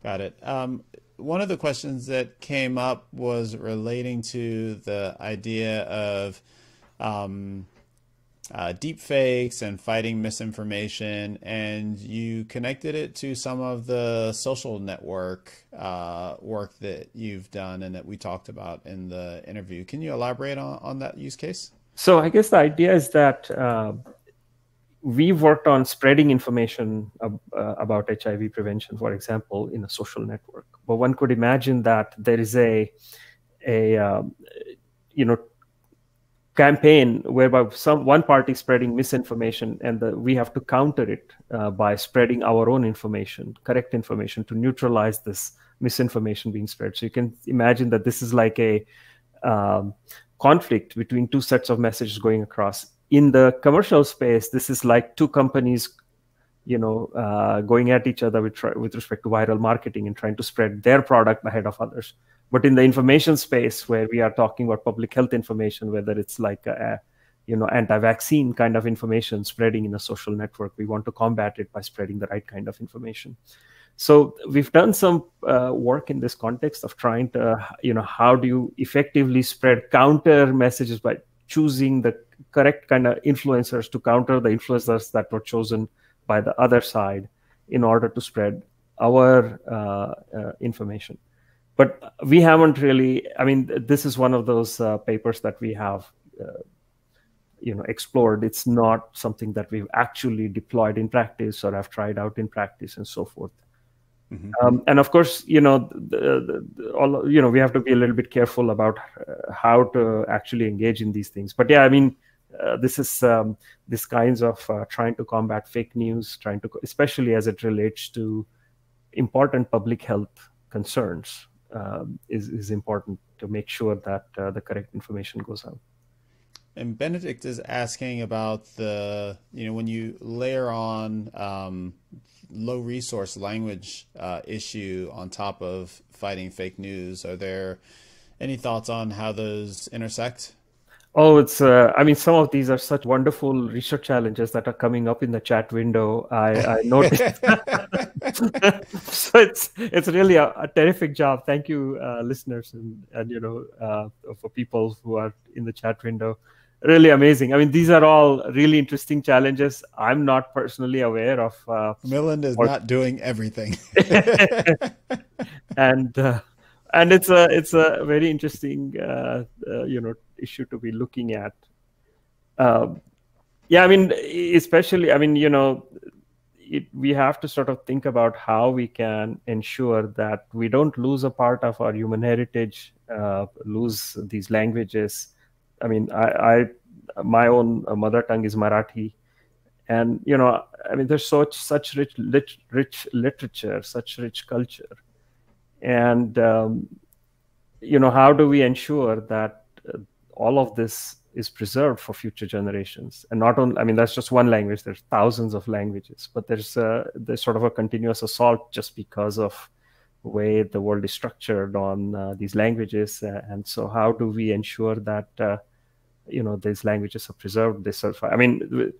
Got it. Um, one of the questions that came up was relating to the idea of um, uh, deep fakes and fighting misinformation, and you connected it to some of the social network uh, work that you've done and that we talked about in the interview. Can you elaborate on, on that use case? So, I guess the idea is that uh, we've worked on spreading information ab- uh, about HIV prevention, for example, in a social network. But one could imagine that there is a a um, you know campaign whereby some one party spreading misinformation and the, we have to counter it uh, by spreading our own information correct information to neutralize this misinformation being spread. So you can imagine that this is like a um, conflict between two sets of messages going across. In the commercial space this is like two companies you know uh, going at each other with, with respect to viral marketing and trying to spread their product ahead of others but in the information space where we are talking about public health information whether it's like a, you know anti-vaccine kind of information spreading in a social network we want to combat it by spreading the right kind of information. So we've done some uh, work in this context of trying to you know how do you effectively spread counter messages by choosing the correct kind of influencers to counter the influencers that were chosen by the other side in order to spread our uh, uh, information but we haven't really i mean this is one of those uh, papers that we have uh, you know explored. It's not something that we've actually deployed in practice or have tried out in practice and so forth. Mm-hmm. um, and of course you know the, the, the, all you know we have to be a little bit careful about uh, how to actually engage in these things. But yeah i mean uh, this is um, this kinds of uh, trying to combat fake news trying to especially as it relates to important public health concerns um, is, is important to make sure that uh, the correct information goes out. and Benedict is asking about the you know when you layer on um, low resource language uh, issue on top of fighting fake news. Are there any thoughts on how those intersect? Oh, it's. Uh, I mean, some of these are such wonderful research challenges that are coming up in the chat window. I, I noticed. so it's it's really a, a terrific job. Thank you, uh, listeners, and and you know uh, for people who are in the chat window. Really amazing. I mean, these are all really interesting challenges. I'm not personally aware of. Uh, is or... not doing everything. and uh, and it's a it's a very interesting uh, uh, you know issue to be looking at. Um, yeah, I mean, especially, I mean, you know, it, we have to sort of think about how we can ensure that we don't lose a part of our human heritage, uh, lose these languages. I mean, I, I my own mother tongue is Marathi, and you know, I mean, there's such such rich lit, rich literature, such rich culture, and um, you know, how do we ensure that uh, all of this is preserved for future generations? And not only i mean that's just one language. There's thousands of languages but there's a there's sort of a continuous assault just because of the way the world is structured on uh, these languages. And so how do we ensure that uh, you know these languages are preserved they survive? I mean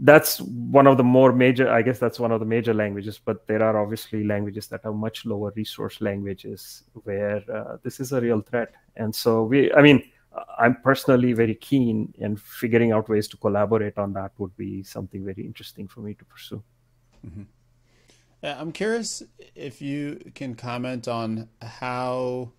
that's one of the more major i guess that's one of the major languages but there are obviously languages that are much lower resource languages where uh, this is a real threat and so we i mean I'm personally very keen, and figuring out ways to collaborate on that would be something very interesting for me to pursue. Mm-hmm. I'm curious if you can comment on how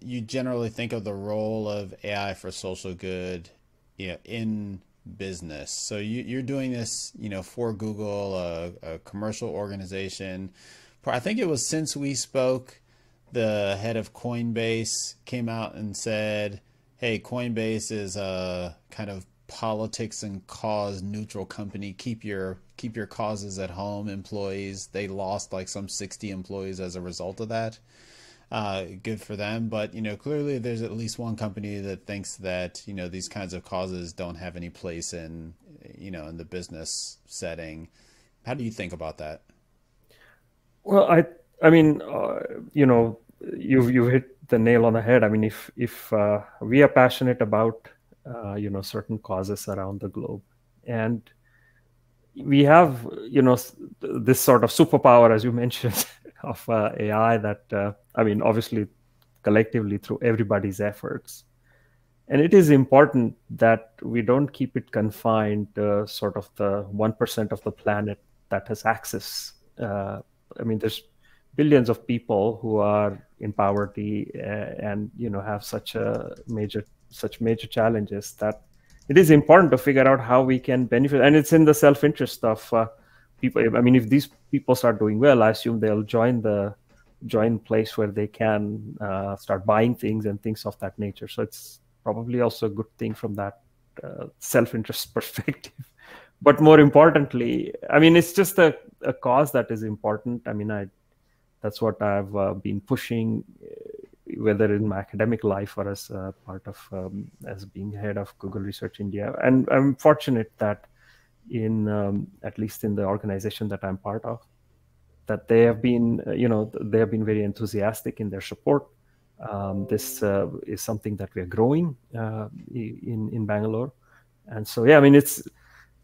you generally think of the role of AI for social good you know, in business. So you, are doing this, you know, for Google, a, a commercial organization. I think it was since we spoke the head of Coinbase came out and said, "Hey, Coinbase is a kind of politics and cause neutral company. Keep your keep your causes at home, employees. They lost like some 60 employees as a result of that. Uh, good for them, but you know clearly there's at least one company that thinks that you know these kinds of causes don't have any place in you know in the business setting. How do you think about that? Well, I I mean, uh, you know, you you hit the nail on the head. I mean, if if uh, we are passionate about uh, you know certain causes around the globe, and we have you know this sort of superpower, as you mentioned, of uh, AI that uh, I mean, obviously, collectively through everybody's efforts. And it is important that we don't keep it confined to sort of the 1% of the planet that has access. Uh, I mean, there's billions of people who are in poverty uh, and you know have such a major such major challenges that it is important to figure out how we can benefit and it's in the self-interest of uh, people i mean if these people start doing well i assume they'll join the join place where they can uh, start buying things and things of that nature. So it's probably also a good thing from that uh, self-interest perspective. But more importantly i mean it's just a, a cause that is important. I mean i that's what I've uh, been pushing, uh, whether in my academic life or as part of um, as being head of Google Research India. And I'm fortunate that in um, at least in the organization that I'm part of, that they have been, uh, you know, they have been very enthusiastic in their support. Um, this uh, is something that we are growing uh, in in Bangalore, and so yeah, I mean it's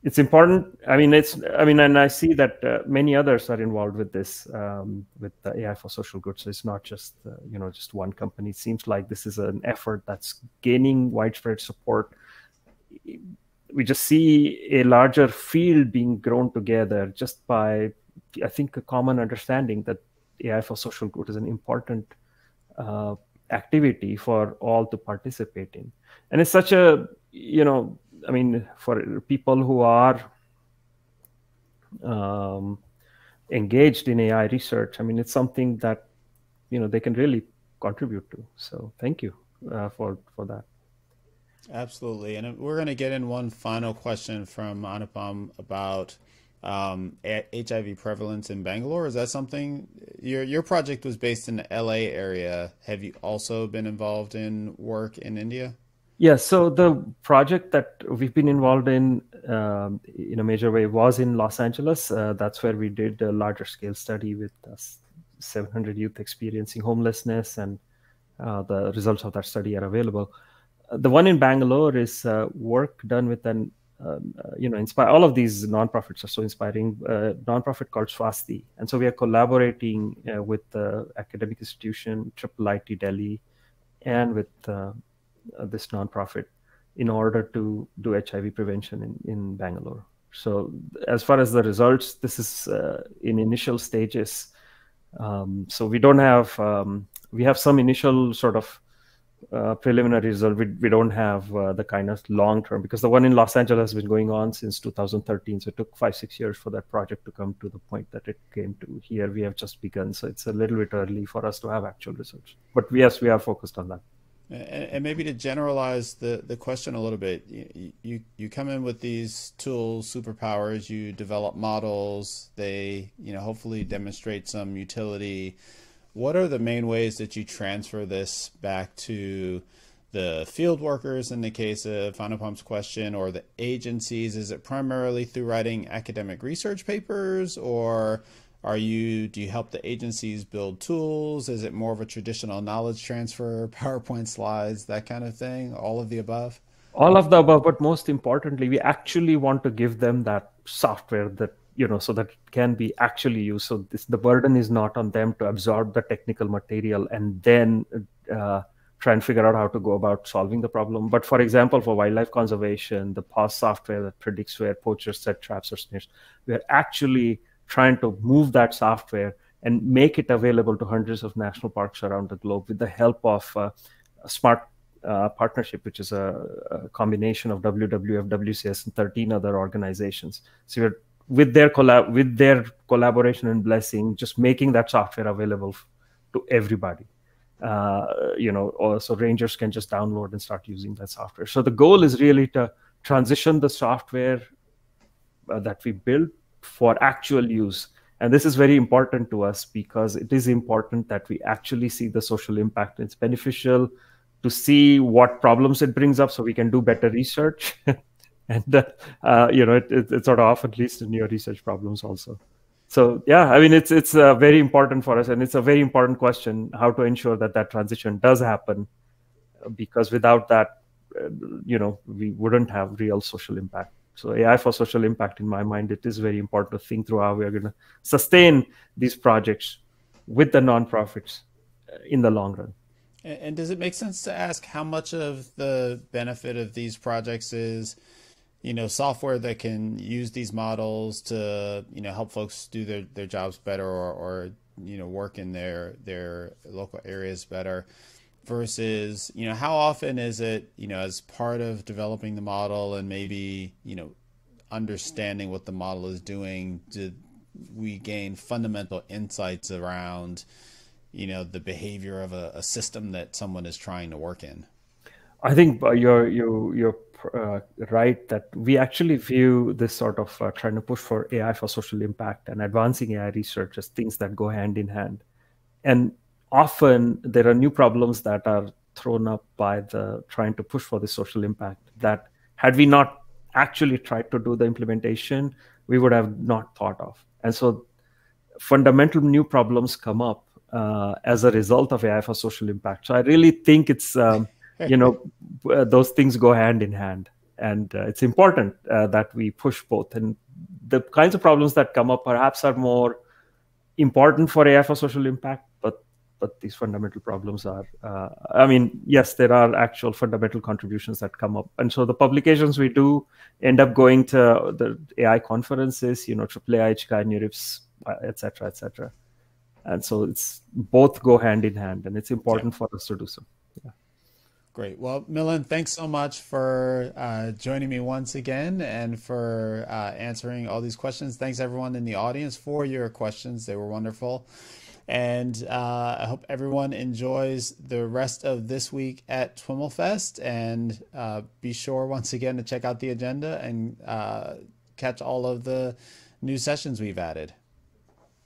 it's important. I mean, it's. I mean, and I see that uh, many others are involved with this, um, with the AI for social good. So it's not just uh, you know just one company. It seems like this is an effort that's gaining widespread support. We just see a larger field being grown together just by, I think, a common understanding that AI for social good is an important uh, activity for all to participate in, and it's such a you know I mean, for people who are um, engaged in AI research, I mean, it's something that you know they can really contribute to. So, thank you uh, for for that. Absolutely, and we're going to get in one final question from Anupam about um, HIV prevalence in Bangalore. Is that something your your project was based in the LA area? Have you also been involved in work in India? Yeah, so the project that we've been involved in um, in a major way was in Los Angeles. Uh, that's where we did a larger scale study with uh, 700 youth experiencing homelessness, and uh, the results of that study are available. Uh, the one in Bangalore is uh, work done with an um, uh, you know, inspire all of these nonprofits are so inspiring. Uh, nonprofit called Swasti, and so we are collaborating uh, with the academic institution Triple IT Delhi, and with uh, this nonprofit in order to do HIV prevention in, in Bangalore. So as far as the results, this is uh, in initial stages. Um, so we don't have um, we have some initial sort of uh, preliminary result. We, we don't have uh, the kind of long term because the one in Los Angeles has been going on since 2013. So it took five six years for that project to come to the point that it came to. Here we have just begun, so it's a little bit early for us to have actual results. But yes, we are focused on that. And, maybe to generalize the, the question a little bit, you, you, you come in with these tools, superpowers, you develop models, they, you know, hopefully demonstrate some utility. What are the main ways that you transfer this back to the field workers in the case of Anupam's question or the agencies? Is it primarily through writing academic research papers or are you do you help the agencies build tools? Is it more of a traditional knowledge transfer, PowerPoint slides, that kind of thing? All of the above? All of the above, but most importantly, we actually want to give them that software that you know so that it can be actually used so this the burden is not on them to absorb the technical material and then uh, try and figure out how to go about solving the problem but for example for wildlife conservation the PAWS software that predicts where poachers set traps or snares we are actually trying to move that software and make it available to hundreds of national parks around the globe with the help of uh, a SMART uh, partnership, which is a, a, combination of WWF, WCS, and 13 other organizations. So we're with their collab with their collaboration and blessing, just making that software available to everybody. Uh, you know, so rangers can just download and start using that software. So the goal is really to transition the software uh, that we build for actual use. And this is very important to us because it is important that we actually see the social impact. It's beneficial to see what problems it brings up so we can do better research. and, uh, you know, it, it, it, sort of often leads to new research problems also. So yeah, I mean, it's it's uh, very important for us, and it's a very important question how to ensure that that transition does happen, because without that, uh, you know, we wouldn't have real social impact. So AI for social impact, in my mind, it is very important to think through how we are going to sustain these projects with the nonprofits uh, in the long run. And does it make sense to ask how much of the benefit of these projects is, you know, software that can use these models to, you know, help folks do their, their jobs better or, or, you know, work in their their local areas better? versus you know how often is it you know as part of developing the model and maybe you know understanding what the model is doing did we gain fundamental insights around you know the behavior of a, a system that someone is trying to work in i think uh, you're you you're uh, right that we actually view this sort of uh, trying to push for ai for social impact and advancing ai research as things that go hand in hand. And often there are new problems that are thrown up by the trying to push for the social impact that had we not actually tried to do the implementation we would have not thought of. And so fundamental new problems come up uh, as a result of ai for social impact. So i really think it's um, you know uh, those things go hand in hand. And uh, it's important uh, that we push both. And the kinds of problems that come up perhaps are more important for ai for social impact but but these fundamental problems are uh, i mean yes there are actual fundamental contributions that come up. And so the publications we do end up going to the ai conferences you know aaa HCI, NeurIPS etc etc and so it's both go hand in hand and it's important yeah. for us to do so Great. Well, Milind, thanks so much for uh, joining me once again and for uh, answering all these questions. Thanks, everyone in the audience, for your questions. They were wonderful. And uh, I hope everyone enjoys the rest of this week at TWIMLfest. And uh, be sure once again to check out the agenda and uh, catch all of the new sessions we've added.